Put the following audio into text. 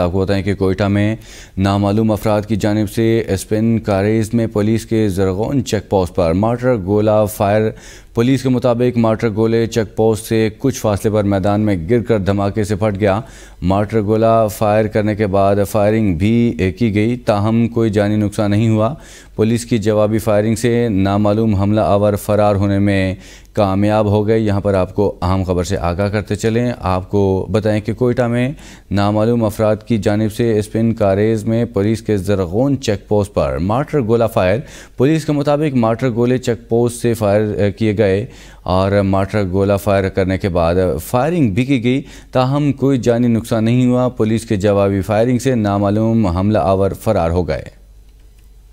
आपको बताएँ कि कोयटा में नामालूम अफराद की जानब से स्पिन कारेज में पुलिस के जरगोन चेक पोस्ट पर मार्टर गोला फायर। पुलिस के मुताबिक मार्टर गोले चेक पोस्ट से कुछ फासले पर मैदान में गिरकर धमाके से फट गया। मार्टर गोला फायर करने के बाद फायरिंग भी की गई। ताहम कोई जानी नुकसान नहीं हुआ। पुलिस की जवाबी फायरिंग से नामालूम हमला आवर फरार होने में कामयाब हो गए। यहाँ पर आपको अहम खबर से आगाह करते चलें। आपको बताएँ कि कोयटा में नामालूम अफराद की जानब से स्पिन कारेज में पुलिस के जरगोन चेक पोस्ट पर मार्टर गोला फायर। पुलिस के मुताबिक मार्टर गोले चेक पोस्ट से फायर किए गए और मार्टर गोला फायर करने के बाद फायरिंग भी की गई। ताहम कोई जानी नुकसान नहीं हुआ। पुलिस के जवाबी फायरिंग से नामालूम हमला आवर फरार हो गए।